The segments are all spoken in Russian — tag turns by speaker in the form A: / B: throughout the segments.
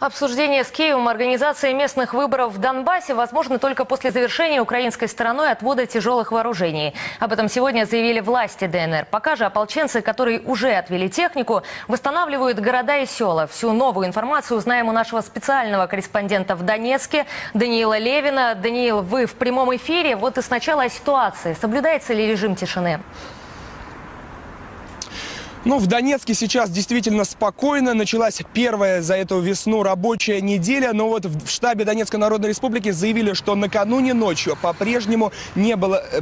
A: Обсуждение с Киевом организации местных выборов в Донбассе возможно только после завершения украинской стороной отвода тяжелых вооружений. Об этом сегодня заявили власти ДНР. Пока же ополченцы, которые уже отвели технику, восстанавливают города и села. Всю новую информацию узнаем у нашего специального корреспондента в Донецке Даниила Левина. Даниил, вы в прямом эфире. Вот и сначала о ситуации. Соблюдается ли режим тишины?
B: Ну, в Донецке сейчас действительно спокойно. Началась первая за эту весну рабочая неделя. Но вот в штабе Донецкой Народной Республики заявили, что накануне ночью по-прежнему не было... Э,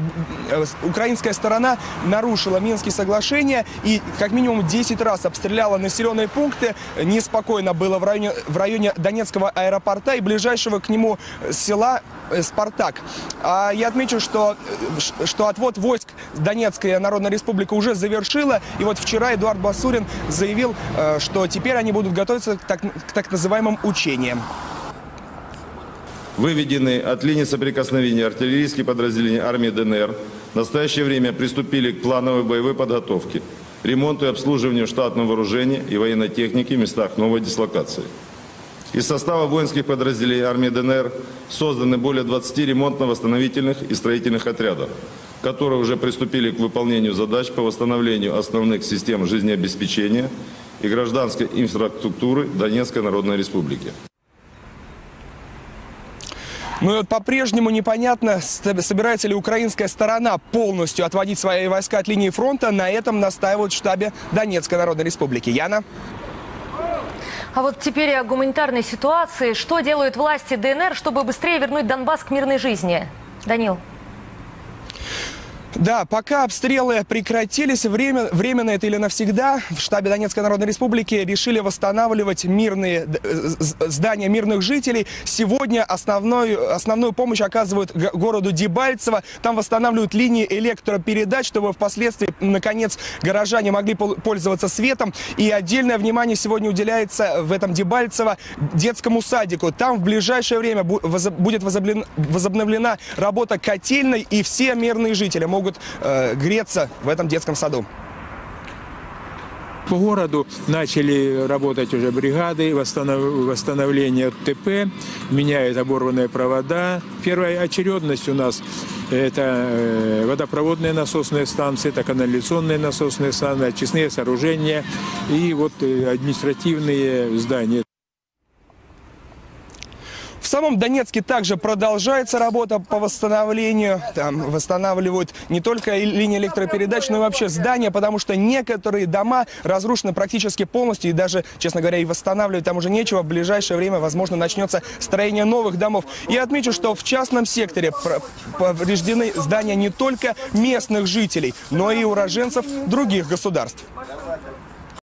B: э, украинская сторона нарушила Минские соглашения и как минимум 10 раз обстреляла населенные пункты. Неспокойно было в районе, в районе Донецкого аэропорта и ближайшего к нему села э, Спартак. А я отмечу, что, что отвод войск Донецкая Народная Республика уже завершила. И вот вчера вчера Эдуард Басурин заявил, э, что теперь они будут готовиться к так, к так называемым учениям.
C: Выведены от линии соприкосновения артиллерийские подразделения армии ДНР в настоящее время приступили к плановой боевой подготовке, ремонту и обслуживанию штатного вооружения и военной техники в местах новой дислокации. Из состава воинских подразделений армии ДНР созданы более 20 ремонтно-восстановительных и строительных отрядов, которые уже приступили к выполнению задач по восстановлению основных систем жизнеобеспечения и гражданской инфраструктуры Донецкой Народной Республики.
B: Ну и вот по-прежнему непонятно, собирается ли украинская сторона полностью отводить свои войска от линии фронта. На этом настаивают в штабе Донецкой Народной Республики. Яна?
A: А вот теперь о гуманитарной ситуации. Что делают власти ДНР, чтобы быстрее вернуть Донбасс к мирной жизни? Данил.
B: Да, пока обстрелы прекратились, время, временно это или навсегда, в штабе Донецкой Народной Республики решили восстанавливать мирные здания мирных жителей. Сегодня основную, основную помощь оказывают городу Дебальцево. Там восстанавливают линии электропередач, чтобы впоследствии, наконец, горожане могли пользоваться светом. И отдельное внимание сегодня уделяется в этом Дебальцево детскому садику. Там в ближайшее время будет возобновлена работа котельной, и все мирные жители могут могут э, греться в этом детском саду.
D: По городу начали работать уже бригады восстановления ТП, меняют оборванные провода. Первая очередность у нас это э, водопроводные насосные станции, это канализационные насосные станции, очистные сооружения и вот э, административные здания.
B: Самом Донецке также продолжается работа по восстановлению. Там восстанавливают не только линии электропередач, но и вообще здания, потому что некоторые дома разрушены практически полностью. И даже, честно говоря, и восстанавливать там уже нечего. В ближайшее время, возможно, начнется строение новых домов. Я отмечу, что в частном секторе повреждены здания не только местных жителей, но и уроженцев других государств.